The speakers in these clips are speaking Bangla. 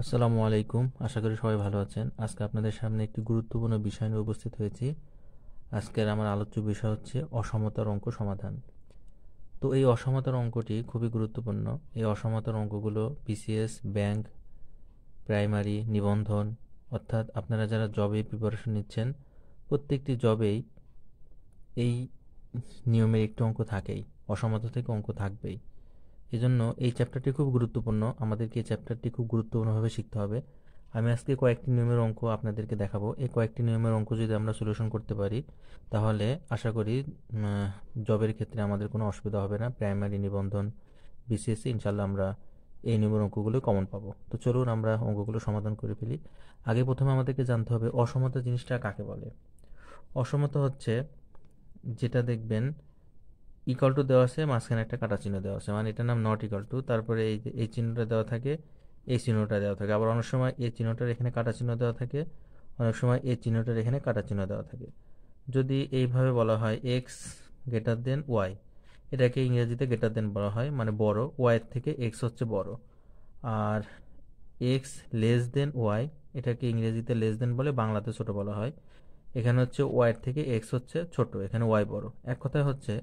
আসসালামু আলাইকুম। আশা করি সবাই ভালো আছেন। আজকে আপনাদের সামনে একটি গুরুত্বপূর্ণ বিষয় নিয়ে উপস্থিত হয়েছি। আজকের আমার আলোচ্য বিষয় হচ্ছে অসমতার অঙ্ক সমাধান। তো এই অসমতার অঙ্কটি খুবই গুরুত্বপূর্ণ। এই অসমতার অঙ্কগুলো বিসিএস ব্যাংক প্রাইমারি নিবন্ধন, অর্থাৎ আপনারা যারা জবে প্রিপারেশন নিচ্ছেন, প্রত্যেকটি জবেই এই নিয়মের একটি অঙ্ক থাকেই। অসমতা থেকে অঙ্ক থাকবেই। এজন্য এই চ্যাপ্টারটি খুব গুরুত্বপূর্ণ। আমাদেরকে এই চ্যাপ্টারটি খুব গুরুত্বপূর্ণভাবে শিখতে হবে। আমি আজকে কয়েকটি নিয়মের অঙ্ক আপনাদেরকে দেখাবো। এই কয়েকটি নিয়মের অঙ্ক যদি আমরা সলিউশন করতে পারি, তাহলে আশা করি জবের ক্ষেত্রে আমাদের কোনো অসুবিধা হবে না। প্রাইমারি নিবন্ধন বিসিএসসি ইনশাল্লাহ আমরা এই নিয়মের অঙ্কগুলো কমন পাবো। তো চলুন আমরা অঙ্কগুলো সমাধান করে ফেলি। আগে প্রথমে আমাদেরকে জানতে হবে, অসমতা জিনিসটা কাকে বলে? অসমতা হচ্ছে, যেটা দেখবেন ইকাল টু দেওয়া আছে, মাঝখানে একটা কাটা চিহ্ন দেওয়া আছে। মানে এটার নাম নট ইকাল টু তারপরে এই এই চিহ্নটা দেওয়া থাকে, এই চিহ্নটা দেওয়া থাকে। আবার অনেক সময় এই চিহ্নটার এখানে কাটা চিহ্ন দেওয়া থাকে, অনেক সময় এই চিহ্নটার এখানে কাটা চিহ্ন দেওয়া থাকে। যদি এইভাবে বলা হয় এক্স গ্রেটার দেন ওয়াই এটাকে ইংরেজিতে গ্রেটার দেন বলা হয় মানে বড় ওয়াইয়ের থেকে এক্স হচ্ছে বড়। আর এক্স লেস দেন ওয়াই এটাকে ইংরেজিতে লেস দেন বলে বাংলাতে ছোট বলা হয়। এখানে হচ্ছে ওয়াইয়ের থেকে এক্স হচ্ছে ছোট, এখানে ওয়াই বড়। এক কথায় হচ্ছে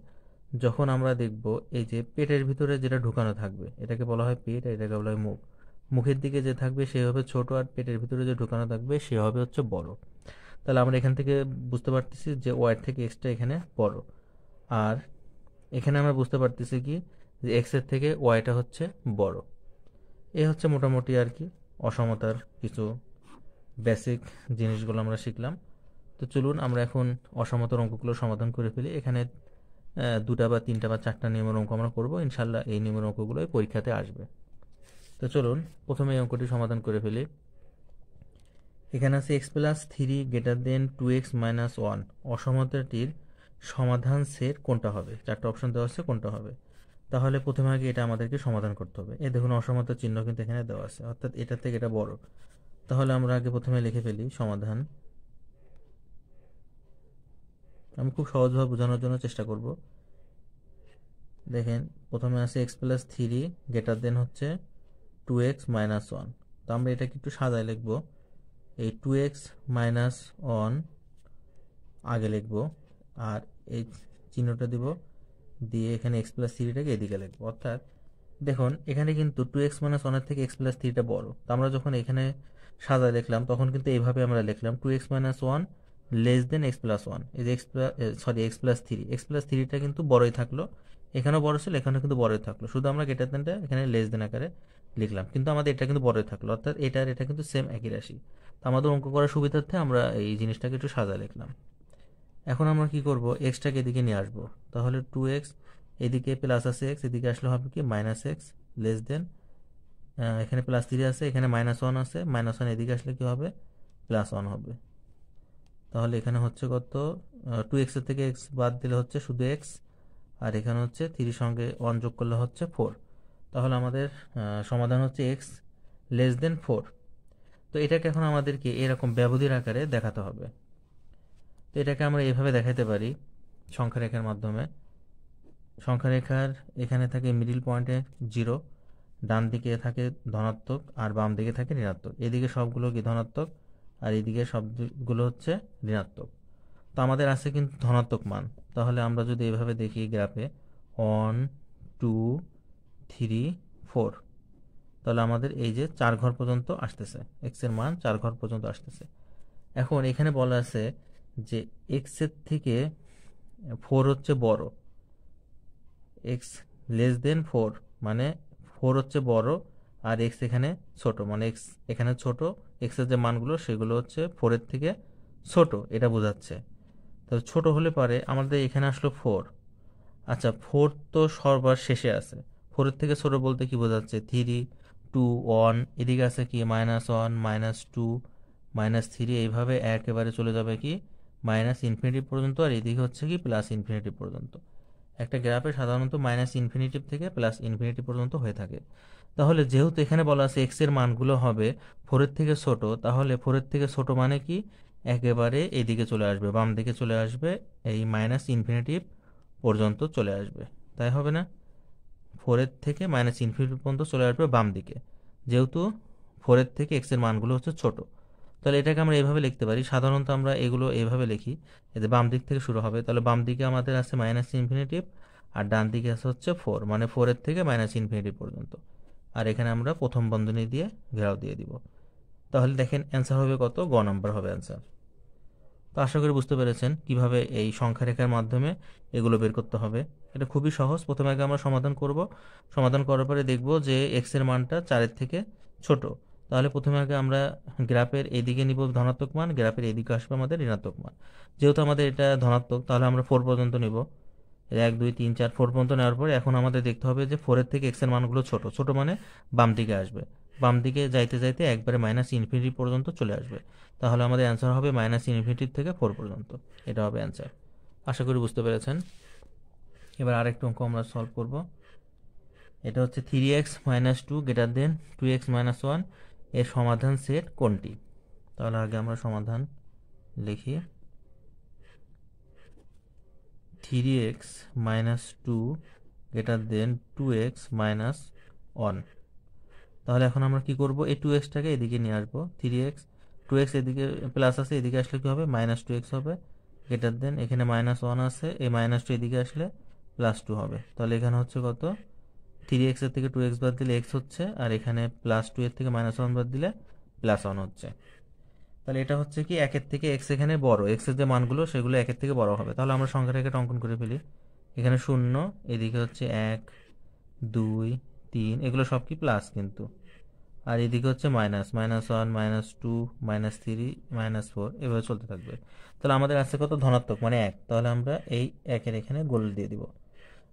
যখন আমরা দেখব এই যে পেটের ভিতরে যেটা ঢুকানো থাকবে, এটাকে বলা হয় পেট এটাকে বলা হয় মুখ। মুখের দিকে যে থাকবে সে হবে ছোট, আর পেটের ভিতরে যে ঢুকানো থাকবে সে হবে হচ্ছে বড়। তাহলে আমরা এখান থেকে বুঝতে পারতেছি যে ওয়াইড থেকে এক্সটা এখানে বড়। আর এখানে আমরা বুঝতে পারতেছি কি যে এক্সের থেকে ওয়াইটা হচ্ছে বড়। এ হচ্ছে মোটামুটি আর কি অসমতার কিছু বেসিক জিনিসগুলো আমরা শিখলাম। তো চলুন আমরা এখন অসমতার অঙ্কগুলো সমাধান করে ফেলি। এখানে দুটা বা তিনটা বা চারটা নিয়মের অঙ্ক আমরা করব। ইনশাল্লাহ এই নিয়মের অঙ্কগুলোই পরীক্ষাতে আসবে। তো চলুন, প্রথমে এই অঙ্কটি সমাধান করে ফেলি। এখানে আছে x plus three greater than two x minus one অসমতাটির সমাধান সেট কোনটা হবে? চারটা অপশন দেওয়া আছে, কোনটা হবে? তাহলে প্রথমে আগে এটা আমাদেরকে সমাধান করতে হবে। এ দেখুন, অসমতার চিহ্ন কিন্তু এখানে দেওয়া আছে, অর্থাৎ এটার থেকে এটা বড়। তাহলে আমরা আগে প্রথমে লিখে ফেলি সমাধান। আমি খুব সহজভাবে বোঝানোর জন্য চেষ্টা করব। দেখেন, প্রথমে আছে x plus three greater than হচ্ছে টু এক্স মাইনাস ওয়ান তো আমরা এটাকে একটু সাদায় লিখব। এই টু এক্স মাইনাস ওয়ান আগে লিখব আর এই চিহ্নটা দিব দিয়ে এখানে এক্স প্লাস থ্রিটাকে এদিকে লিখব। অর্থাৎ দেখুন, এখানে কিন্তু টু এক্স মাইনাস ওয়ানের থেকে এক্স প্লাস থ্রিটা বড়। তো আমরা যখন এখানে সাদা লিখলাম তখন কিন্তু এইভাবে আমরা লিখলাম two x minus one less than x plus one এই যে x plus sorry x plus three x plus থ্রিটা কিন্তু বড়ই থাকল। এখানেও বড় ছিল, এখানেও কিন্তু বড়ই থাকল। শুধু আমরা গেটার দেনটা এখানে লেস দেন আকারে লিখলাম। কিন্তু আমাদের এটা কিন্তু বড়ই থাকল। অর্থাৎ এটার এটা কিন্তু সেম একই রাশি। তো আমাদের অঙ্ক করার সুবিধার্থে আমরা এই জিনিসটাকে একটু সাজা লিখলাম। এখন আমরা কি করব? এক্সটাকে এদিকে নিয়ে আসব। তাহলে টু এক্স এদিকে প্লাস আছে এক্স এদিকে আসলে হবে কি? মাইনাস এক্স লেস দেন এখানে প্লাস থ্রি আছে, এখানে মাইনাস ওয়ান আছে। মাইনাস ওয়ান এদিকে আসলে কি হবে? প্লাস ওয়ান হবে। তাহলে এখানে হচ্ছে কত? টু এক্সের থেকে এক্স বাদ দিলে হচ্ছে শুধু এক্স আর এখানে হচ্ছে থ্রির সঙ্গে ওয়ান যোগ করলে হচ্ছে ফোর তাহলে আমাদের সমাধান হচ্ছে এক্স লেস দেন ফোর তো এটাকে এখন আমাদেরকে এরকম ব্যবধির আকারে দেখাতে হবে। তো এটাকে আমরা এভাবে দেখাতে পারি সংখ্যা রেখার মাধ্যমে। সংখ্যা রেখার এখানে থাকে মিডিল পয়েন্টে জিরো ডান দিকে থাকে ধনাত্মক, আর বাম দিকে থাকে ঋণাত্মক। এদিকে সবগুলো কি ধনাত্মক? আর এদিকে সবগুলো হচ্ছে ঋণাত্মক। তো আমাদের আছে কিন্তু ধনাত্মক মান। তাহলে আমরা যদি এভাবে দেখি গ্রাফে, ওয়ান, টু, থ্রি, ফোর, তাহলে আমাদের এই যে চার ঘর পর্যন্ত আসতেছে। এক্সের মান চার ঘর পর্যন্ত আসতেছে। এখন এখানে বলা আছে যে এক্সের থেকে ফোর হচ্ছে বড়। এক্স লেস দেন ফোর মানে ফোর হচ্ছে বড় আর এক্স এখানে ছোট মানে এক্স এখানে ছোট এক্সের যে মানগুলো সেগুলো হচ্ছে ফোরের থেকে ছোট, এটা বোঝাচ্ছে। তো ছোট হলে পারে আমাদের এখানে আসলো ফোর আচ্ছা ফোর তো সর্বার শেষে আছে। ফোরের থেকে ছোট বলতে কি বোঝাচ্ছে? থ্রি টু ওয়ান এদিকে আছে কি? Minus one minus two minus three এইভাবে একেবারে চলে যাবে কি? মাইনাস ইনফিনিটি পর্যন্ত আর এদিকে হচ্ছে কি? প্লাস ইনফিনিটি পর্যন্ত। একটা গ্রাফে সাধারণত মাইনাস ইনফিনিটিভ থেকে প্লাস ইনফিনিটি পর্যন্ত হয়ে থাকে। তাহলে যেহেতু এখানে বলা আছে এক্সের মানগুলো হবে ফোরের থেকে ছোট, তাহলে ফোরের থেকে ছোট মানে কি? একেবারে এদিকে চলে আসবে, বাম দিকে চলে আসবে, এই মাইনাস ইনফিনিটিভ পর্যন্ত চলে আসবে। তাই হবে না? ফোরের থেকে মাইনাস ইনফিনিটি পর্যন্ত চলে আসবে বাম দিকে। যেহেতু ফোরের থেকে এক্সের মানগুলো হচ্ছে ছোট। তাহলে এটাকে আমরা এভাবে লিখতে পারি। সাধারণত আমরা এগুলো এভাবে লিখি। এতে বাম দিক থেকে শুরু হবে। তাহলে বাম দিকে আমাদের আছে মাইনাস ইনফিনিটিভ আর ডান দিকে আছে হচ্ছে ফোর মানে ফোরের থেকে মাইনাস ইনফিনিটিভ পর্যন্ত। আর এখানে আমরা প্রথম বন্ধনী দিয়ে ঘেরাও দিয়ে দিব। তাহলে দেখেন অ্যান্সার হবে কত? গ নম্বর হবে অ্যান্সার তো আশা করি বুঝতে পেরেছেন কীভাবে এই সংখ্যা রেখার মাধ্যমে এগুলো বের করতে হবে। এটা খুবই সহজ। প্রথমে আগে আমরা সমাধান করব। সমাধান করার পরে দেখব যে এক্সের মানটা চারের থেকে ছোট। তাহলে প্রথমে আগে আমরা গ্রাফের এদিকে নিব ধনাত্মক মান, গ্রাফের এদিকে আসবে আমাদের ঋণাত্মক মান। যেহেতু আমাদের এটা ধনাত্মক, তাহলে আমরা ফোর পর্যন্ত নিব। এক, দুই, তিন, চার ফোর পর্যন্ত নেওয়ার পরে এখন আমাদের দেখতে হবে যে ফোরের থেকে এক্সের মানগুলো ছোট। ছোট মানে বাম দিকে আসবে। বাম দিকে যাইতে যাইতে একবারে মাইনাস ইনফিনিটি পর্যন্ত চলে আসবে। তাহলে আমাদের অ্যান্সার হবে মাইনাস ইনফিনিটি থেকে ফোর পর্যন্ত। এটা হবে অ্যান্সার আশা করি বুঝতে পেরেছেন। এবার আরেকটু অঙ্ক আমরা সলভ করব। এটা হচ্ছে three x minus two greater than two x minus one এর সমাধান সেট কোনটি? তাহলে আগে আমরা সমাধান লিখি। Three x minus two greater than two x minus one. তাহলে এখন আমরা কি করব? এই টু এক্সটাকে এদিকে নিয়ে আসব। থ্রি এক্স, টু এক্স এদিকে প্লাস আছে, এদিকে আসলে কী হবে? মাইনাস টু এক্স হবে। গ্রেটার দেন, এখানে মাইনাস ওয়ান আছে, এই মাইনাস টু এদিকে আসলে প্লাস টু হবে। তাহলে এখানে হচ্ছে কত? থ্রি এক্সের থেকে টু এক্স বাদ দিলে এক্স হচ্ছে, আর এখানে প্লাস টু এর থেকে মাইনাস ওয়ান বাদ দিলে প্লাস ওয়ান হচ্ছে। তাহলে এটা হচ্ছে কি, একের থেকে এক্স এখানে বড় এক্সের যে মানগুলো, সেগুলো একের থেকে বড় হবে। তাহলে আমরা সংখ্যা রেখাটা অঙ্কন করে ফেলি। এখানে শূন্য, এদিকে হচ্ছে এক, দুই, তিন, এগুলো সব কি প্লাস কিন্তু। আর এদিকে হচ্ছে minus minus one minus two minus three minus four এভাবে চলতে থাকবে। তাহলে আমাদের আছে কত? ধনাত্মক মানে এক। তাহলে আমরা এই একের এখানে গোল দিয়ে দিব।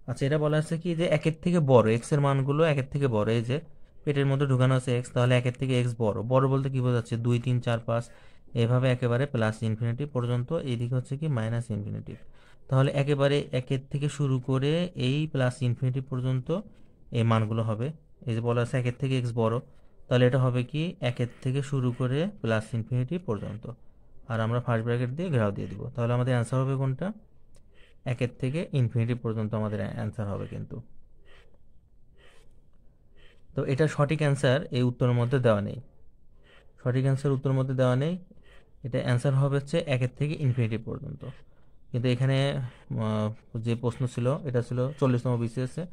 আচ্ছা এটা বলা আছে কি যে একের থেকে বড় এক্সের মানগুলো একের থেকে বড়, এই যে পেটের মধ্যে ঢুকানো আছে এক্স তাহলে একের থেকে এক্স বড়। বড় বলতে কি বোঝাচ্ছে? দুই, তিন, চার, পাঁচ, এভাবে একেবারে প্লাস ইনফিনিটি পর্যন্ত, এইদিকে হচ্ছে কি মাইনাস ইনফিনিটি তাহলে একেবারে একের থেকে শুরু করে এই প্লাস ইনফিনিটি পর্যন্ত এই মানগুলো হবে। এই যে বলা আছে একের থেকে এক্স বড়, তাহলে এটা হবে কি একের থেকে শুরু করে প্লাস ইনফিনিটি পর্যন্ত। আর আমরা ফার্স্ট ব্র্যাকেট দিয়ে ঘেরাও দিয়ে দিব। তাহলে আমাদের অ্যান্সার হবে কোনটা? একের থেকে ইনফিনিটি পর্যন্ত আমাদের অ্যান্সার হবে কিন্তু। তো এটা সঠিক অ্যান্সার এই উত্তরের মধ্যে দেওয়া নেই। সঠিক অ্যান্সার উত্তরের মধ্যে দেওয়া নেই। এটা অ্যান্সার হবে হচ্ছে একের থেকে ইনফিনিটি পর্যন্ত। কিন্তু এখানে যে প্রশ্ন ছিল, এটা ছিল চল্লিশতম বিসিএসে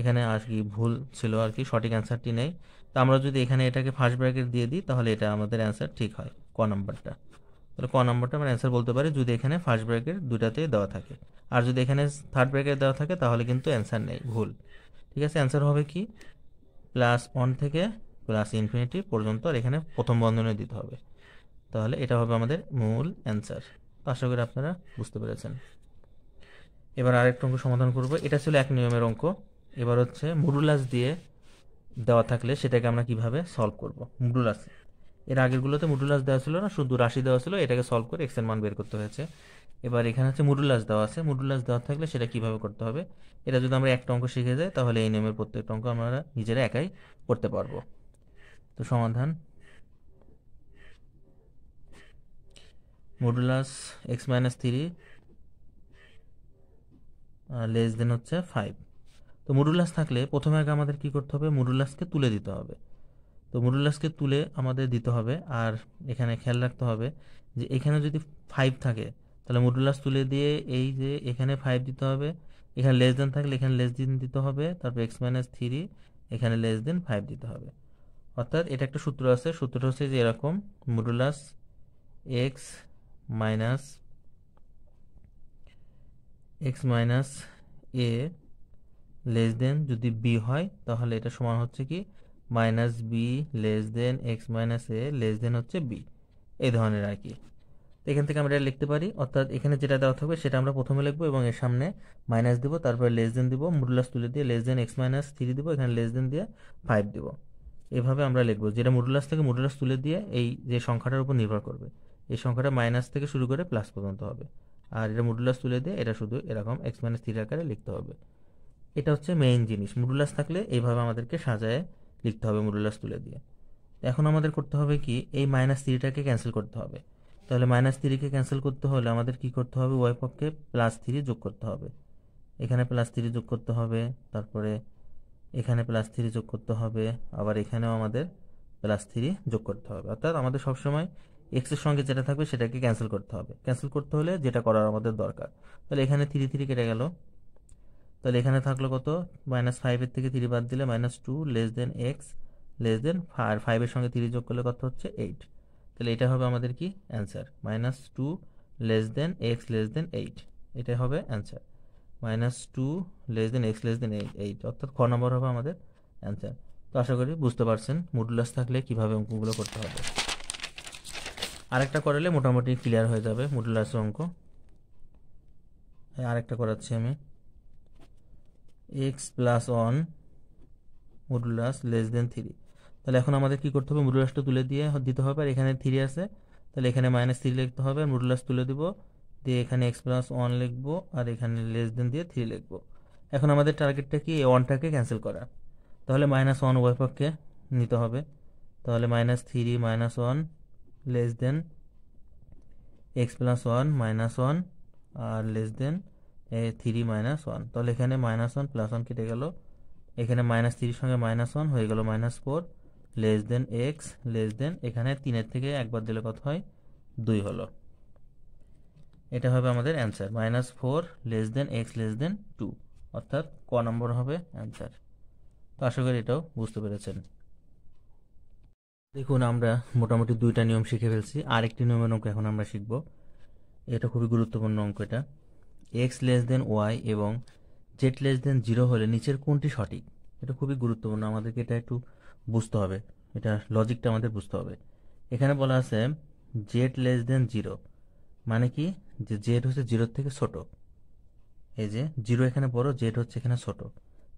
এখানে আর কি ভুল ছিল আর কি, সঠিক অ্যান্সারটি নেই। তো আমরা যদি এখানে এটাকে ফার্স্ট ব্র্যাকেট দিয়ে দিই, তাহলে এটা আমাদের অ্যান্সার ঠিক হয়, ক নাম্বারটা। তাহলে ক নাম্বারটা আমরা অ্যান্সার বলতে পারি, যদি এখানে ফার্স্ট ব্র্যাকেট দুটাতেই দেওয়া থাকে। আর যদি এখানে থার্ড ব্র্যাকেট দেওয়া থাকে, তাহলে কিন্তু অ্যান্সার নেই, ভুল। ঠিক আছে অ্যান্সার হবে কি? প্লাস ওয়ান থেকে প্লাস ইনফিনিটি পর্যন্ত আর এখানে প্রথম বন্ধনে দিতে হবে। তাহলে এটা হবে আমাদের মূল অ্যান্সার আশা করি আপনারা বুঝতে পেরেছেন। এবার আরেকটা অঙ্ক সমাধান করব। এটা ছিল এক নিয়মের অঙ্ক। এবার হচ্ছে মডুলাস দিয়ে দেওয়া থাকলে সেটাকে আমরা কীভাবে সলভ করব? মডুলাস এর আগেরগুলোতে মডুলাস দেওয়া ছিল না, শুধু রাশি দেওয়া ছিল, এটাকে সলভ করে এক্সের মান বের করতে হয়েছে। এবার এখানে হচ্ছে মডুলাস দেওয়া আছে। মডুলাস দেওয়া থাকলে সেটা কীভাবে করতে হবে? এটা যদি আমরা একটা অঙ্ক শিখে যাই, তাহলে এই নিয়মের প্রত্যেকটা অঙ্ক আমরা নিজেরা একাই করতে পারব। তো সমাধান। Modulus x minus three less than হচ্ছে ফাইভ তো মডুলাস থাকলে প্রথমে আগে আমাদের কি করতে হবে? মডুলাসকে তুলে দিতে হবে। তো মডুলাসকে তুলে আমাদের দিতে হবে আর এখানে খেয়াল রাখতে হবে যে এখানে যদি ফাইভ থাকে, তাহলে মডুলাস তুলে দিয়ে এই যে এখানে ফাইভ দিতে হবে, এখানে লেস দেন থাকলে এখানে লেস দিন দিতে হবে, তারপর এক্স মাইনাস থ্রি এখানে লেস দেন ফাইভ দিতে হবে। অর্থাৎ এটা একটা সূত্র আছে, সূত্রটা হচ্ছে যে এরকম modulus x minus x minus a less than যদি বি হয়, তাহলে এটা সমান হচ্ছে কি minus b less than x minus a less than হচ্ছে বি এই ধরনের আর কি। এখান থেকে আমরা লিখতে পারি, অর্থাৎ এখানে যেটা দেওয়া থাকবে সেটা আমরা প্রথমে লিখব এবং এর সামনে মাইনাস দিব, তারপরে লেস দেন দিব মডুলাস তুলে দিয়ে less than x minus three দিব, এখানে লেস দেন দিয়ে ফাইভ দিব। এভাবে আমরা লিখব, যেটা মডুলাস থেকে মডুলাস তুলে দিয়ে এই যে সংখ্যাটার উপর নির্ভর করবে, এই সংখ্যাটা মাইনাস থেকে শুরু করে প্লাস পর্যন্ত হবে। আর এটা মডুলাস তুলে দিয়ে এটা শুধু এরকম এক্স মাইনাস থ্রি আকারে লিখতে হবে। এটা হচ্ছে মেইন জিনিস মডুলাস থাকলে এইভাবে আমাদেরকে সাজায় লিখতে হবে মডুলাস তুলে দিয়ে। এখন আমাদের করতে হবে কি, এই মাইনাস থ্রিটাকে ক্যান্সেল করতে হবে। তাহলে মাইনাস থ্রিকে ক্যান্সেল করতে হলে আমাদের কি করতে হবে ওয়াই পক্ষে প্লাস থ্রি যোগ করতে হবে। এখানে প্লাস থ্রি যোগ করতে হবে, তারপরে এখানে প্লাস থ্রি যোগ করতে হবে, আবার এখানেও আমাদের প্লাস থ্রি যোগ করতে হবে। অর্থাৎ আমাদের সবসময় এক্সের সঙ্গে যেটা থাকবে সেটাকে ক্যান্সেল করতে হবে। ক্যান্সেল করতে হলে যেটা করার আমাদের দরকার। তাহলে এখানে থ্রি থ্রি কেটে গেল। তাহলে এখানে থাকল কত? মাইনাস ফাইভের থেকে থ্রি বাদ দিলে minus two less than x less than আর ফাইভের সঙ্গে থ্রি যোগ করলে কত হচ্ছে? এইট তাহলে এটা হবে আমাদের কি? Answer minus two less than x less than eight এটাই হবে answer minus two less than x less than eight অর্থাৎ ক নম্বর হবে আমাদের অ্যান্সার তো আশা করি বুঝতে পারছেন মডুলাস থাকলে কীভাবে অঙ্কগুলো করতে হবে। আরেকটা করালে মোটামুটি ক্লিয়ার হয়ে যাবে মডুলাসের অঙ্ক। আরেকটা করাচ্ছি আমি। X plus one modulus less than three তাহলে এখন আমাদের কি করতে হবে? মডুলাসটা তুলে দিয়ে দিতে হবে। আর এখানে থ্রি আছে। তাহলে এখানে মাইনাস থ্রি লিখতে হবে। মডুলাস তুলে দিব। দিয়ে এখানে এক্স প্লাস ওয়ান লিখব। আর এখানে লেস দেন দিয়ে থ্রি লিখব। এখন আমাদের টার্গেটটা কি? ওয়ানটাকে ক্যান্সেল করা। তাহলে মাইনাস ওয়ান উভয় পক্ষে নিতে হবে। তাহলে minus three minus one less than x plus one minus one আর less than three minus one তাহলে এখানে মাইনাস ওয়ান প্লাস ওয়ান কেটে গেল। এখানে মাইনাস থ্রির সঙ্গে মাইনাস ওয়ান হয়ে গেল minus four less than x less than এখানে তিনের থেকে একবার দিলে কত হয়? দুই হলো। এটা হবে আমাদের answer minus four less than x less than two অর্থাৎ ক নম্বর হবে অ্যান্সার তো আশা করি এটাও বুঝতে পেরেছেন। দেখুন, আমরা মোটামুটি দুইটা নিয়ম শিখে ফেলছি। আরেকটি নিয়মের অঙ্ক এখন আমরা শিখব। এটা খুবই গুরুত্বপূর্ণ অঙ্ক এটা। এক্স লেস দেন ওয়াই এবং জেড লেস দেন জিরো হলে নিচের কোনটি সঠিক? এটা খুবই গুরুত্বপূর্ণ, আমাদেরকে এটা একটু বুঝতে হবে। এটা লজিকটা আমাদের বুঝতে হবে। এখানে বলা আছে জেড লেস দেন জিরো মানে কি? যে জেড হচ্ছে জিরোর থেকে ছোট। এই যে জিরো এখানে বড় জেড হচ্ছে এখানে ছোট।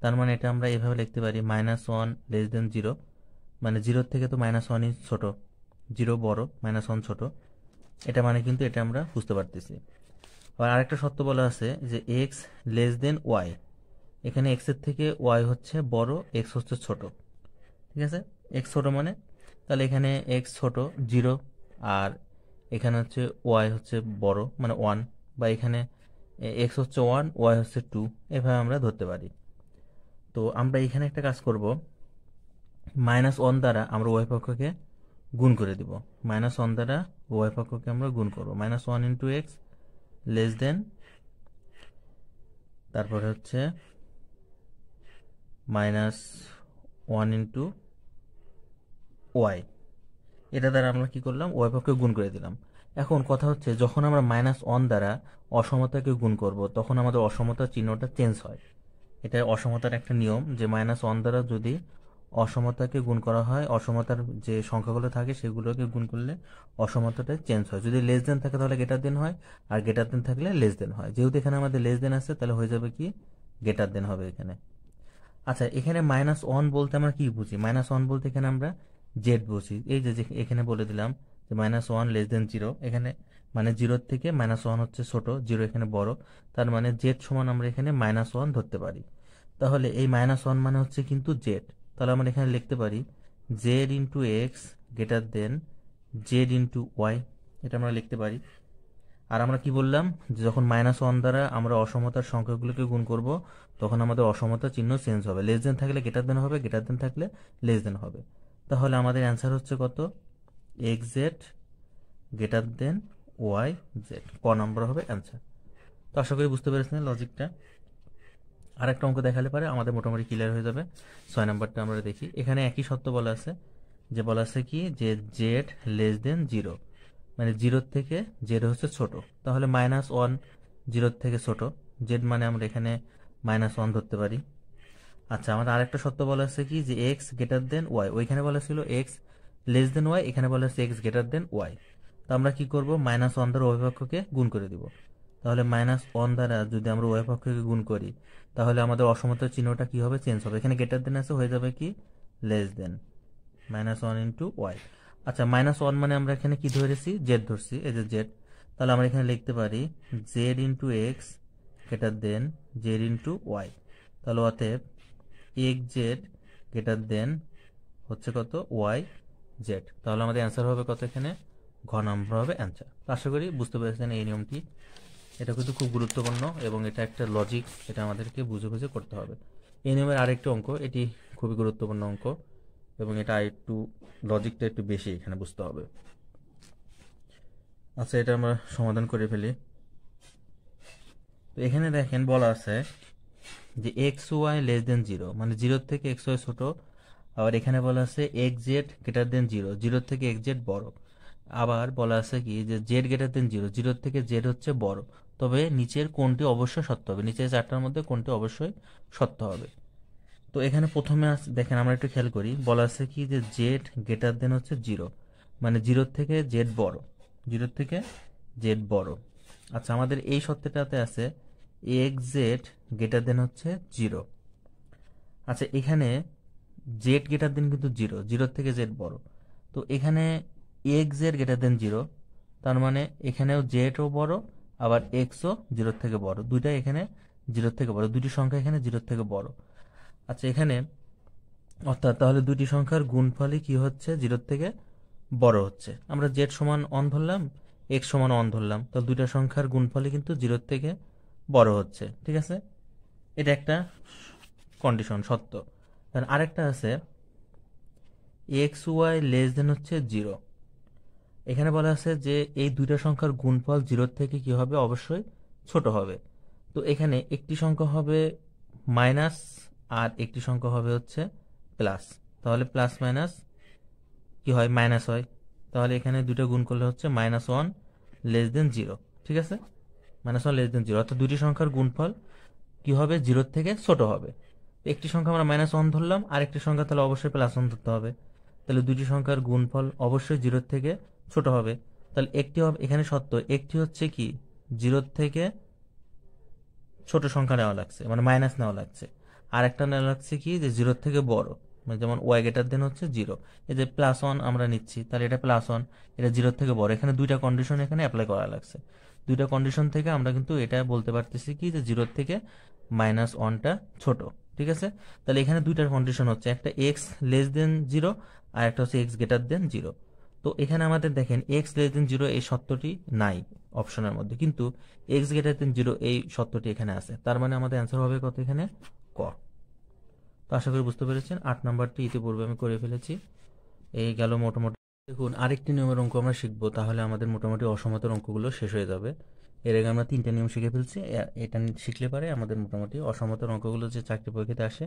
তার মানে এটা আমরা এভাবে লিখতে পারি minus one less than zero মানে জিরোর থেকে তো মাইনাস ওয়ানই ছোট। জিরো বড় মাইনাস ওয়ান ছোট। এটা মানে কিন্তু এটা আমরা বুঝতে পারতেছি। আর আরেকটা সত্য বলা আছে যে এক্স লেস দেন ওয়াই এখানে এক্সের থেকে ওয়াই হচ্ছে বড় এক্স হচ্ছে ছোট। ঠিক আছে? এক্স ছোট মানে? তাহলে এখানে এক্স ছোট জিরো, আর এখানে হচ্ছে ওয়াই হচ্ছে বড় মানে ওয়ান বা এখানে এক্স হচ্ছে ওয়ান ওয়াই হচ্ছে টু এভাবে আমরা ধরতে পারি। তো আমরা এখানে একটা কাজ করব। মাইনাস ওয়ান দ্বারা আমরা ওয়াই পক্ষকে গুণ করে দিব। মাইনাস ওয়ান দ্বারা ওয়াই পক্ষকে আমরা গুণ করব। Minus one into x less than তারপরে হচ্ছে মাইনাস ওয়ান ইন্টু ওয়াই এটা দ্বারা আমরা কি করলাম? ওয়াই পক্ষে গুণ করে দিলাম। এখন কথা হচ্ছে, যখন আমরা মাইনাস ওয়ান দ্বারা অসমতাকে গুণ করব, তখন আমাদের অসমতার চিহ্নটা চেঞ্জ হয়। এটা অসমতার একটা নিয়ম যে মাইনাস ওয়ান দ্বারা যদি অসমতাকে গুণ করা হয়, অসমতার যে সংখ্যাগুলো থাকে সেগুলোকে গুণ করলে অসমতাটা চেঞ্জ হয়। যদি লেস দেন থাকে তাহলে গেটার দেন হয়, আর গেটার দেন থাকলে লেস দেন হয়। যেহেতু এখানে আমাদের লেস দেন আছে, তাহলে হয়ে যাবে কি? গেটার দেন হবে এখানে। আচ্ছা এখানে মাইনাস ওয়ান বলতে আমরা কি বুঝি? মাইনাস ওয়ান বলতে এখানে আমরা জেড বুঝি। এই যে এখানে বলে দিলাম যে minus one less than zero এখানে মানে জিরোর থেকে মাইনাস ওয়ান হচ্ছে ছোট জিরো এখানে বড়, তার মানে জেড সমান আমরা এখানে মাইনাস ওয়ান ধরতে পারি। তাহলে এই মাইনাস ওয়ান মানে হচ্ছে কিন্তু জেড তাহলে আমরা এখানে লিখতে পারি z into x greater than z into y এটা আমরা লিখতে পারি। আর আমরা কি বললাম? যে যখন মাইনাস ওয়ান দ্বারা আমরা অসমতার সংখ্যাগুলোকে গুণ করব, তখন আমাদের অসমতার চিহ্ন চেঞ্জ হবে। লেস দেন থাকলে গেটার দেন হবে গেটার দেন থাকলে লেস দেন হবে। তাহলে আমাদের অ্যান্সার হচ্ছে কত? X Z greater than Y Z ক নম্বর হবে অ্যান্সার তো আশা করি বুঝতে পেরেছেন লজিকটা আরেকটা অঙ্ক দেখালে পারে আমাদের মোটামুটি ক্লিয়ার হয়ে যাবে। ছয় নম্বরটা আমরা দেখি। এখানে একই সত্য বলা আছে, যে বলা আছে কি? যে জেড লেস দেন জিরো মানে জিরোর থেকে জেড হচ্ছে ছোট। তাহলে মাইনাস ওয়ান জিরোর থেকে ছোট। জেড মানে আমরা এখানে মাইনাস ওয়ান ধরতে পারি। আচ্ছা আমাদের আরেকটা সত্য বলা আছে কি? যে এক্স গ্রেটার দেন ওয়াই ওইখানে বলা ছিল এক্স লেস দেন ওয়াই এখানে বলা আছে এক্স গ্রেটার দেন ওয়াই তো আমরা কি করব? মাইনাস ওয়ান দ্বারা অভিপক্ষকে গুণ করে দিব। তাহলে মাইনাস ওয়ান দ্বারা যদি আমরা ওয়াই পক্ষকে গুণ করি, তাহলে আমাদের অসমতার চিহ্নটা কি হবে? চেঞ্জ হবে। এখানে গেটার দেন আছে, হয়ে যাবে কি? Less than minus one into y আচ্ছা মাইনাস ওয়ান মানে আমরা এখানে কি ধরেছি? জেড ধরছি। এই যে জেড তাহলে আমরা এখানে লিখতে পারি Z into X greater than Z into Y তাহলে অতএব এক্স জেড গেটার দেন হচ্ছে কত? ওয়াই জেড তাহলে আমাদের অ্যান্সার হবে কত এখানে? ঘ নম্বর হবে অ্যান্সার আশা করি বুঝতে পেরেছেন এই নিয়মটি। এটা কিন্তু খুব গুরুত্বপূর্ণ এবং এটা একটা লজিক এটা আমাদেরকে বুঝে বুঝে করতে হবে। এই নিয়মের আরেকটি অঙ্ক, এটি খুবই গুরুত্বপূর্ণ অঙ্ক এবং এটা একটু লজিকটা একটু বেশি এখানে বুঝতে হবে। আচ্ছা এটা আমরা সমাধান করে ফেলি। তো এখানে দেখেন, বলা আছে যে x y less than zero মানে জিরোর থেকে এক্স ওয়াই ছোট, আবার এখানে বলা আছে x z greater than zero জিরোর থেকে এক্স জেড বড়। আবার বলা আছে কি যে জেড গ্রেটার দেন জিরো জিরোর থেকে জেড হচ্ছে বড়। তবে নিচের কোনটি অবশ্যই সত্য হবে? নিচের চারটার মধ্যে কোনটি অবশ্যই সত্য হবে? তো এখানে প্রথমে দেখেন আমরা একটু খেয়াল করি। বলা আছে কি যে জেড গ্রেটার দেন হচ্ছে জিরো মানে জিরোর থেকে জেড বড়। জিরোর থেকে জেড বড়। আচ্ছা আমাদের এই সত্যটাতে আছে এক্স জেড গ্রেটার দেন হচ্ছে জিরো আচ্ছা এখানে জেড গ্রেটার দেন কিন্তু জিরো জিরোর থেকে জেড বড়। তো এখানে x z greater than zero তার মানে এখানেও জেডও বড় আবার এক্সও জিরোর থেকে বড়। দুইটা এখানে জিরোর থেকে বড়। দুটি সংখ্যা এখানে জিরোর থেকে বড়। আচ্ছা এখানে অর্থাৎ তাহলে দুটি সংখ্যার গুণফলই কি হচ্ছে? জিরোর থেকে বড় হচ্ছে। আমরা জেড সমান অন ধরলাম এক্স সমান অন ধরলাম। তো দুইটা সংখ্যার গুণফলই কিন্তু জিরোর থেকে বড় হচ্ছে। ঠিক আছে? এটা একটা কন্ডিশন সত্য। আরেকটা আছে এক্স ওয়াই লেস দেন হচ্ছে জিরো এখানে বলা আছে যে এই দুইটা সংখ্যার গুণফল জিরোর থেকে কি হবে? অবশ্যই ছোট হবে। তো এখানে একটি সংখ্যা হবে মাইনাস আর একটি সংখ্যা হবে হচ্ছে প্লাস। তাহলে প্লাস মাইনাস কি হয়? মাইনাস হয়। তাহলে এখানে দুটো গুণ করলে হচ্ছে minus one less than zero. ঠিক আছে? Minus one less than zero. অর্থাৎ দুটি সংখ্যার গুণফল কি হবে? জিরোর থেকে ছোট হবে। একটি সংখ্যা আমরা মাইনাস ওয়ান ধরলাম আর একটি সংখ্যা তাহলে অবশ্যই প্লাস ওয়ান ধরতে হবে। তাহলে দুটি সংখ্যার গুণফল অবশ্যই জিরোর থেকে ছোট হবে। তাহলে একটি হবে এখানে সত্য, একটি হচ্ছে কি? জিরোর থেকে ছোট সংখ্যা নেওয়া লাগছে মানে মাইনাস নেওয়া লাগছে। আর একটা নেওয়া লাগছে কি? যে জিরোর থেকে বড় মানে যেমন ওয়াই গেটার দেন হচ্ছে জিরো। এই যে প্লাস ওয়ান আমরা নিচ্ছি, তাহলে এটা প্লাস ওয়ান এটা জিরোর থেকে বড়। এখানে দুইটা কন্ডিশন এখানে অ্যাপ্লাই করা লাগছে। দুইটা কন্ডিশন থেকে আমরা কিন্তু এটা বলতে পারতেছি কি? যে জিরোর থেকে মাইনাস ওয়ানটা ছোট, ঠিক আছে? তাহলে এখানে দুইটার কন্ডিশন হচ্ছে, একটা এক্স লেস দেন জিরো আর একটা হচ্ছে এক্স গ্রেটার দেন জিরো তো এখানে আমাদের দেখেন এক্স লেস দেন জিরো এই সত্যটি নাই অপশনের মধ্যে। কিন্তু এক্স গ্রেটার দেন জিরো এই সত্যটি এখানে আছে। তার মানে আমাদের অ্যান্সার হবে কত এখানে? ক। তো আশা করি বুঝতে পেরেছেন। আট নাম্বারটি ইতিপূর্বে আমি করে ফেলেছি। এই গেল মোটামুটি। দেখুন, আরেকটি নিয়মের অঙ্ক আমরা শিখব, তাহলে আমাদের মোটামুটি অসমতার অঙ্কগুলো শেষ হয়ে যাবে। এর আগে আমরা তিনটা নিয়ম শিখে ফেলছি। এটা শিখলে পারে আমাদের মোটামুটি অসমতার অঙ্কগুলো যে চাকরি পরীক্ষাতে আসে,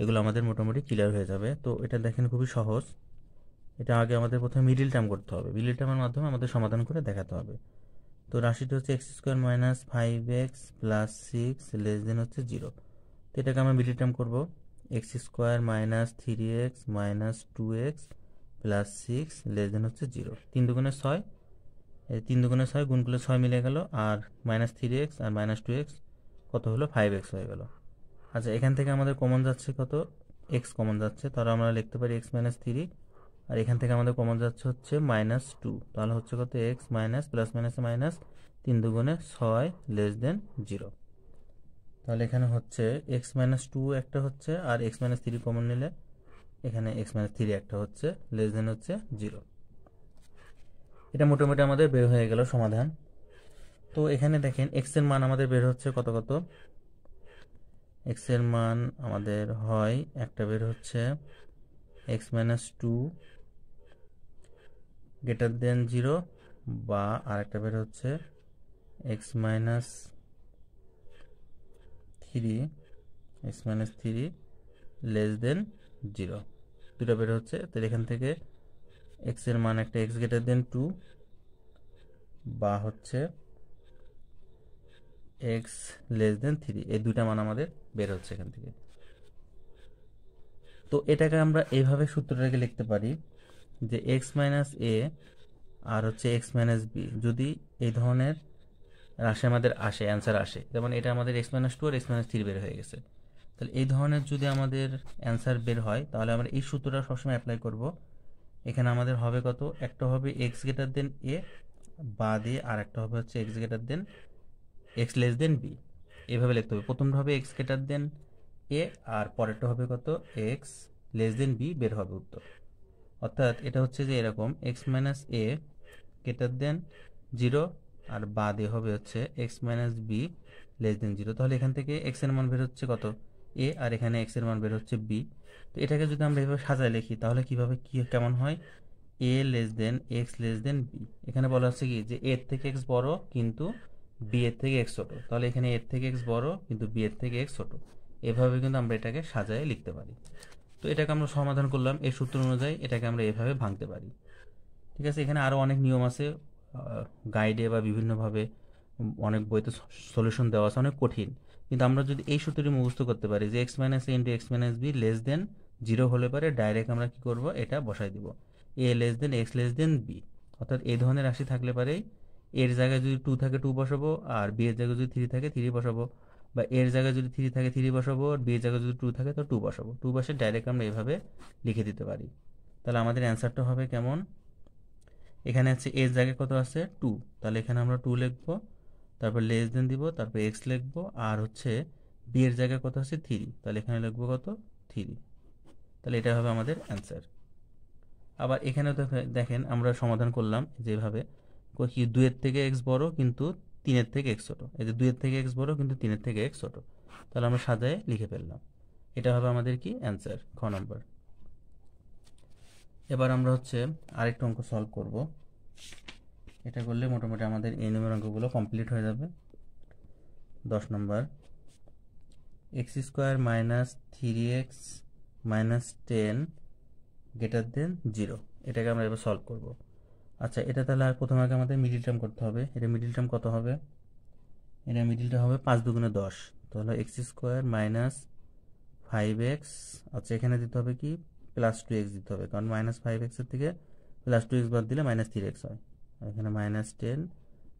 এগুলো আমাদের মোটামুটি ক্লিয়ার হয়ে যাবে। তো এটা দেখেন খুবই সহজ। এটা আগে আমাদের প্রথমে মিডিল টার্ম করতে হবে। মিডিল টার্মের মাধ্যমে আমাদের সমাধান করে দেখাতে হবে। তো রাশিটা হচ্ছে x square minus five x plus six less than হচ্ছে জিরো তো এটাকে আমরা মিডিল টার্ম করব। X square minus three x minus two x plus six less than হচ্ছে জিরো তিন দুগুণে ছয়, এই তিন দুগুণে ছয় গুণ করলে ছয় মিলে গেল, আর মাইনাস থ্রি এক্স আর মাইনাস টু এক্স কত হলো? ফাইভ এক্স হয়ে গেল। আচ্ছা এখান থেকে আমাদের কমন যাচ্ছে কত? এক্স কমন যাচ্ছে। তাহলে আমরা লিখতে পারি এক্স মাইনাস থ্রি আর এখান থেকে আমাদের কমন যাচ্ছে হচ্ছে মাইনাস টু তাহলে হচ্ছে কত x minus plus minus minus তিন দুগুণে ছয় লেস দেন জিরো তাহলে এখানে হচ্ছে এক্স মাইনাস টু একটা হচ্ছে আর এক্স মাইনাস থ্রি কমন নিলে এখানে এক্স মাইনাস থ্রি একটা হচ্ছে লেস দেন হচ্ছে জিরো এটা মোটামুটি আমাদের বের হয়ে গেল সমাধান। তো এখানে দেখেন এক্সের মান আমাদের বের হচ্ছে কত কত? এক্সের মান আমাদের হয়, একটা বের হচ্ছে x minus two greater than zero বা আরেকটা বের হচ্ছে x minus three x minus three less than zero দুটো বের হচ্ছে, তাহলে এখান থেকে এক্সের মান একটা এক্স গ্রেটার দেন টু বা হচ্ছে এক্স লেস দেন থ্রি এই দুইটা মান আমাদের বের হচ্ছে এখান থেকে। তো এটাকে আমরা এইভাবে সূত্রটাকে লিখতে পারি যে এক্স মাইনাস এ আর হচ্ছে এক্স মাইনাস বি যদি এই ধরনের রাশি আমাদের আসে অ্যান্সার আসে যেমন এটা আমাদের এক্স মাইনাস টু আর এক্স মাইনাস থ্রি বের হয়ে গেছে। তাহলে এই ধরনের যদি আমাদের অ্যান্সার বের হয়, তাহলে আমরা এই সূত্রটা সবসময় অ্যাপ্লাই করব। এখানে আমাদের হবে কত? একটা হবে এক্স গ্রেটার দেন এ বা দিয়ে আর একটা হবে হচ্ছে x greater than x less than b এভাবে লিখতে হবে। প্রথমটা হবে এক্স গ্রেটার দেন এ আর পরেরটা হবে কত? এক্স লেস দেন বি বের হবে উত্তর। অর্থাৎ এটা হচ্ছে যে এরকম x minus a greater than zero আর বাদে হবে হচ্ছে x minus b less than zero তাহলে এখান থেকে এক্সের মান বের হচ্ছে কত? এ আর এখানে এক্সের মান বের হচ্ছে বি তো এটাকে যদি আমরা এভাবে সাজায় লিখি, তাহলে কীভাবে কি কেমন হয়? A less than x less than b এখানে বলা হচ্ছে কি? যে এর থেকে এক্স বড় কিন্তু বি এর থেকে এক্স ছোট। তাহলে এখানে এর থেকে এক্স বড় কিন্তু বি এর থেকে এক্স ছোট। এভাবে কিন্তু আমরা এটাকে সাজায় লিখতে পারি। তো এটাকে আমরা সমাধান করলাম এই সূত্র অনুযায়ী এটাকে আমরা এভাবে ভাঙতে পারি। ঠিক আছে, এখানে আরও অনেক নিয়ম আছে গাইডে বা বিভিন্নভাবে অনেক বইতে সলিউশন দেওয়া আছে, অনেক কঠিন। কিন্তু আমরা যদি এই সূত্রটি মুখস্থ করতে পারি যে x minus a into x minus b less than zero হলে পারে ডাইরেক্ট আমরা কি করব? এটা বসাই দিব। A less than x less than b অর্থাৎ এই ধরনের রাশি থাকলে পারেই এর জায়গায় যদি টু থাকে টু বসাবো, আর বি এর জায়গায় যদি থ্রি থাকে থ্রি বসাবো। বা এর জায়গায় যদি থ্রি থাকে থ্রি বসাবো, আর বি এর জায়গায় যদি টু থাকে, তো টু বসাবো। টু বসে ডাইরেক্ট আমরা এভাবে লিখে দিতে পারি। তাহলে আমাদের অ্যান্সারটা হবে কেমন? এখানে আছে এর জায়গায় কত আছে? টু তাহলে এখানে আমরা টু লিখব, তারপর লেস দেন দিব, তারপর এক্স লিখব, আর হচ্ছে বি এর জায়গায় কত আছে? থ্রি তাহলে এখানে লিখব কত? থ্রি তাহলে এটা হবে আমাদের অ্যান্সার আবার এখানেও দেখেন আমরা সমাধান করলাম যেভাবে। কি দুইয়ের থেকে এক্স বড়, কিন্তু তিনের থেকে এক্স ছোটো। এই যে দুইয়ের থেকে এক্স বড়, কিন্তু তিনের থেকে এক্স ছোটো। তাহলে আমরা সাজায় লিখে ফেললাম। এটা হবে আমাদের কি? অ্যান্সার খ নম্বর। এবার আমরা হচ্ছে আরেকটা অঙ্ক সলভ করব। এটা করলে মোটামুটি আমাদের এই নম্বর অঙ্কগুলো কমপ্লিট হয়ে যাবে। দশ নম্বর। X square minus three x minus ten greater than zero এটাকে আমরা এবার সলভ করব। আচ্ছা এটা তাহলে আর প্রথমে আগে আমাদের মিডিল টার্ম করতে হবে। এটা মিডিল টার্ম কত হবে? এটা মিডিলটা হবে পাঁচ দুগুণে দশ। তাহলে x square minus five x আচ্ছা এখানে দিতে হবে কি? প্লাস টু এক্স দিতে হবে। কারণ মাইনাস ফাইভ এক্সের থেকে প্লাস টু এক্স বাদ দিলে মাইনাস থ্রি এক্স হয়। এখানে minus ten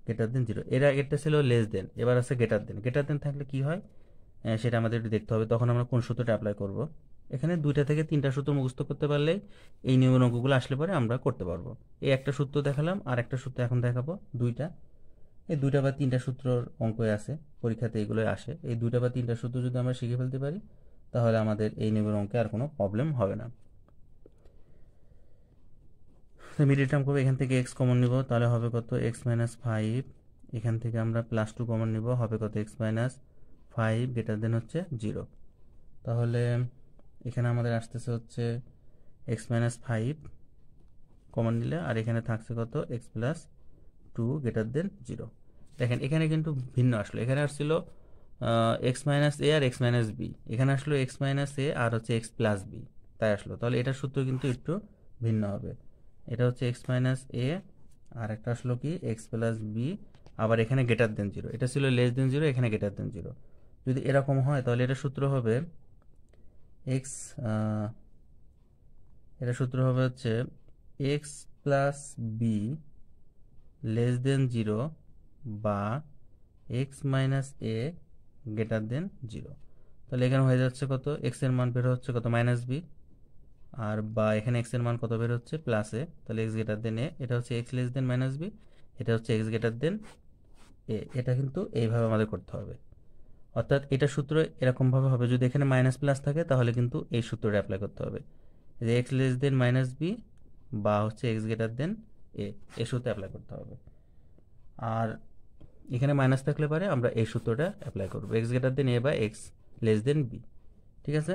greater than zero এরা এটা ছিল লেস দেন এবার আছে গেটার দেন গেটার দেন থাকলে কি হয়? সেটা আমাদের একটু দেখতে হবে। তখন আমরা কোন সূত্রটা অ্যাপ্লাই করব? এখানে দুইটা থেকে তিনটা সূত্র মুখস্থ করতে পারলে এই নিয়মের অঙ্কগুলো আসলে পরে আমরা করতে পারব। এই একটা সূত্র দেখালাম, আর একটা সূত্র এখন দেখাবো, দুইটা। এই দুইটা বা তিনটা সূত্রর অঙ্কই আছে, পরীক্ষাতে এগুলোই আসে। এই দুইটা বা তিনটা সূত্র যদি আমরা শিখে ফেলতে পারি, তাহলে আমাদের এই নিয়মের অঙ্কে আর কোনো প্রবলেম হবে না। মিডিল টার্ম করব, এখান থেকে এক্স কমন নিব, তাহলে হবে কত? এক্স মাইনাস ফাইভ এখান থেকে আমরা প্লাস টু কমন নিব, হবে কত? X minus five greater than হচ্ছে জিরো তাহলে এখানে আমাদের আসতেছে হচ্ছে এক্স মাইনাস ফাইভ কমন নিলে, আর এখানে থাকছে কত? X plus two greater than zero দেখেন, এখানে কিন্তু ভিন্ন আসলো। এখানে আসছিল এক্স মাইনাস এ আর এক্স মাইনাস বি এখানে আসলো এক্স মাইনাস এ আর হচ্ছে এক্স প্লাস বি তাই আসলো। তাহলে এটার সূত্র কিন্তু একটু ভিন্ন হবে। এটা হচ্ছে এক্স মাইনাস এ আর একটা আসলো কি? এক্স প্লাস বি আবার এখানে গ্রেটার দেন জিরো এটা ছিল লেস দেন জিরো এখানে গ্রেটার দেন জিরো যদি এরকম হয়, তাহলে এটা সূত্র হবে এক্স এটা সূত্র হবে হচ্ছে x plus b less than zero বা x minus a greater than zero তাহলে এখানে হয়ে যাচ্ছে কত? এক্সের মান বের হচ্ছে কত? মাইনাস বি আর বা এখানে এক্সের মান কত বের হচ্ছে? প্লাস এ তাহলে এক্স গ্রেটার দেন এ এটা হচ্ছে x less than minus b এটা হচ্ছে এক্স গ্রেটার দেন এ এটা কিন্তু এইভাবে আমাদের করতে হবে। অর্থাৎ এটা সূত্র এরকমভাবে হবে। যদি এখানে মাইনাস প্লাস থাকে, তাহলে কিন্তু এই সূত্রটা অ্যাপ্লাই করতে হবে। যে x less than minus b বা হচ্ছে এক্স গ্রেটার দেন এ এই সূত্র অ্যাপ্লাই করতে হবে। আর এখানে মাইনাস থাকলে পারে আমরা এই সূত্রটা অ্যাপ্লাই করব। এক্স গ্রেটার দেন এ বা এক্স লেস দেন বি ঠিক আছে?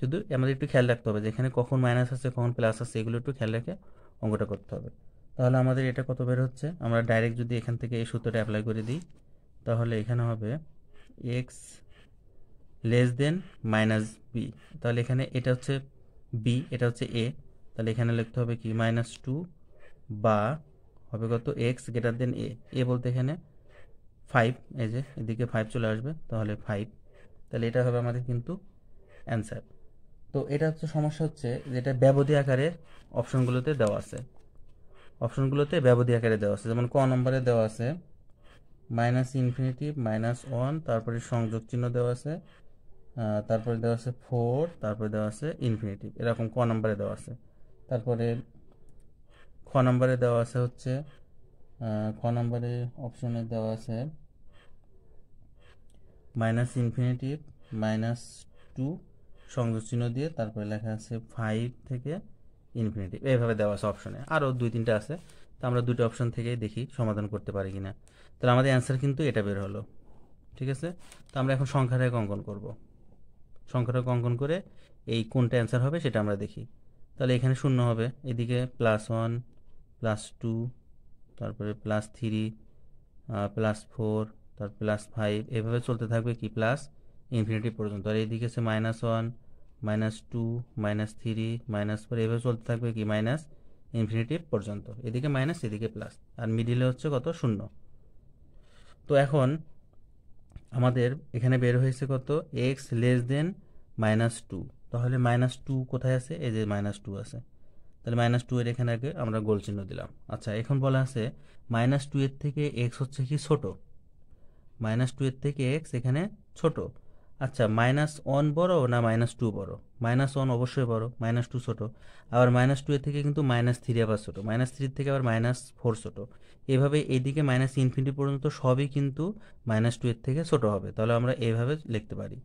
শুধু আমাদের একটু খেয়াল রাখতে হবে যে এখানে কখন মাইনাস আছে, কখন প্লাস আছে, এগুলো একটু খেয়াল রেখে অঙ্কটা করতে হবে। তাহলে আমাদের এটা কত বের হচ্ছে? আমরা ডাইরেক্ট যদি এখান থেকে এই সূত্রটা অ্যাপ্লাই করে দিই, তাহলে এখানে হবে x less than minus b তাহলে এখানে এটা হচ্ছে বি এটা হচ্ছে এ তাহলে এখানে লিখতে হবে কি? মাইনাস টু বা হবে কত? এক্স গ্রেটার দেন এ এ বলতে এখানে ফাইভ এই যে এদিকে ফাইভ চলে আসবে, তাহলে ফাইভ তাহলে এটা হবে আমাদের কিন্তু অ্যান্সার তো এটা হচ্ছে সমস্যা হচ্ছে যেটা ব্যবধি আকারে অপশনগুলোতে দেওয়া আছে। অপশনগুলোতে ব্যবধি আকারে দেওয়া আছে। যেমন ক নম্বরে দেওয়া আছে মাইনাস ইনফিনিটিভ মাইনাস ওয়ান, তারপরে সংযোগ চিহ্ন দেওয়া আছে তারপরে দেওয়া আছে ফোর, তারপরে দেওয়া আছে ইনফিনিটিভ এরকম ক নম্বরে দেওয়া আছে। তারপরে খ নম্বরে দেওয়া আছে হচ্ছে খ নম্বরে অপশনে দেওয়া আছে মাইনাস ইনফিনিটিভ মাইনাস টু, সংযোগ চিহ্ন দিয়ে, তারপরে লেখা আছে ফাইভ থেকে ইনফিনিটিভ এইভাবে দেওয়া আছে অপশনে। আরও দুই তিনটা আছে। তো আমরা দুটো অপশন থেকেই দেখি সমাধান করতে পারি কিনা। তাহলে আমাদের অ্যান্সার কিন্তু এটা বের হলো। ঠিক আছে? তো আমরা এখন সংখ্যা রেখা অঙ্কন করব। সংখ্যাটাকে অঙ্কন করে এই কোনটা অ্যান্সার হবে সেটা আমরা দেখি। তাহলে এখানে শূন্য হবে। এদিকে প্লাস ওয়ান প্লাস টু তারপরে প্লাস থ্রি প্লাস ফোর তার প্লাস ফাইভ এভাবে চলতে থাকবে কি? প্লাস ইনফিনিটি পর্যন্ত। আর এইদিকে আছে minus one minus two minus three minus four এভাবে চলতে থাকবে কি? মাইনাস ইনফিনিটি পর্যন্ত, এদিকে মাইনাস এদিকে প্লাস আর মিডিলে হচ্ছে কত? শূন্য। তো এখন আমাদের এখানে বের হয়েছে কত? X less than minus two তাহলে মাইনাস টু কোথায় আছে? এই যে মাইনাস টু আছে। তাহলে মাইনাস টু এর এখানে আগে আমরা গোল চিহ্ন দিলাম। আচ্ছা এখন বলা আছে মাইনাস টু এর থেকে এক্স হচ্ছে কি ছোট? মাইনাস টু এর থেকে এক্স এখানে ছোট। আচ্ছা মাইনাস ওয়ান বড় না মাইনাস টু বড়? মাইনাস ওয়ান অবশ্যই বড় মাইনাস টু ছোটো। আবার মাইনাস টু এর থেকে কিন্তু মাইনাস থ্রি আবার ছোটো। মাইনাস থ্রির থেকে আবার মাইনাস ফোর ছোটো। এভাবে এইদিকে মাইনাস ইনফিনিটি পর্যন্ত সবই কিন্তু মাইনাস টু এর থেকে ছোটো হবে। তাহলে আমরা এইভাবে লিখতে পারি।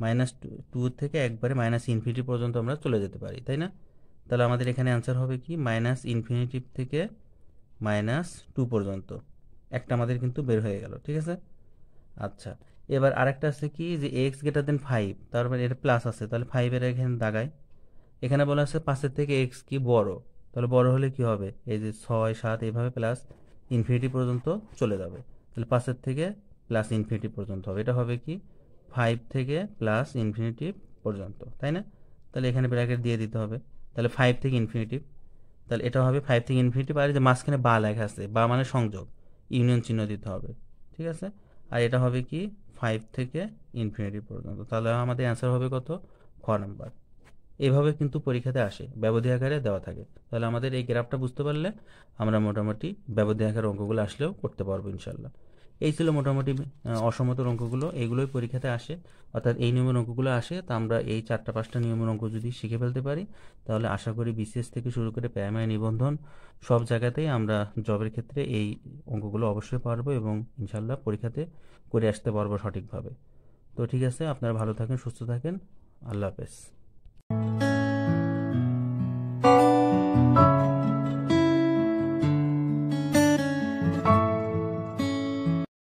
মাইনাস টু টু থেকে একবারে মাইনাস ইনফিনিটি পর্যন্ত আমরা চলে যেতে পারি, তাই না? তাহলে আমাদের এখানে অ্যান্সার হবে কি? মাইনাস ইনফিনিটি থেকে মাইনাস টু পর্যন্ত। একটা আমাদের কিন্তু বের হয়ে গেল, ঠিক আছে? আচ্ছা এবার আরেকটা আছে কি যে এক্স গ্রেটার দেন ফাইভ তারপরে এটা প্লাস আছে, তাহলে ফাইভের এখানে দাগায় এখানে বলা আছে পাঁচের থেকে এক্স কি বড়, তাহলে বড় হলে কি হবে? এই যে ছয়, সাত, এইভাবে প্লাস ইনফিনিটি পর্যন্ত চলে যাবে। তাহলে পাঁচের থেকে প্লাস ইনফিনিটি পর্যন্ত হবে। এটা হবে কি? ফাইভ থেকে প্লাস ইনফিনিটি পর্যন্ত, তাই না? তাহলে এখানে ব্র্যাকেট দিয়ে দিতে হবে। তাহলে ফাইভ থেকে ইনফিনিটি তাহলে এটা হবে ফাইভ থেকে ইনফিনিটি আর যে মাঝখানে বা লেখা আছে, বা মানে সংযোগ ইউনিয়ন চিহ্ন দিতে হবে, ঠিক আছে? আর এটা হবে কি? ফাইভ থেকে ইনফিনিটি পর্যন্ত। তাহলে আমাদের অ্যান্সার হবে কত? খ নাম্বার এভাবে কিন্তু পরীক্ষাতে আসে, ব্যবধি আকারে দেওয়া থাকে। তাহলে আমাদের এই গ্রাফটা বুঝতে পারলে আমরা মোটামুটি ব্যবধি আকারে অঙ্কগুলো আসলেও করতে পারব ইনশাল্লাহ। এই ছিল মোটামুটি অসমত অঙ্কগুলো। এইগুলোই পরীক্ষাতে আসে। অর্থাৎ এই নিয়মের অঙ্কগুলো আসে। তা আমরা এই চারটা পাঁচটা নিয়মের অঙ্ক যদি শিখে ফেলতে পারি, তাহলে আশা করি বিসিএস থেকে শুরু করে প্রাইমারি নিবন্ধন সব জায়গাতেই আমরা জবের ক্ষেত্রে এই অঙ্কগুলো অবশ্যই পারব এবং ইনশাল্লাহ পরীক্ষাতে করে আসতে পারব সঠিকভাবে। তো ঠিক আছে, আপনারা ভালো থাকেন, সুস্থ থাকেন। আল্লাহ হাফেজ।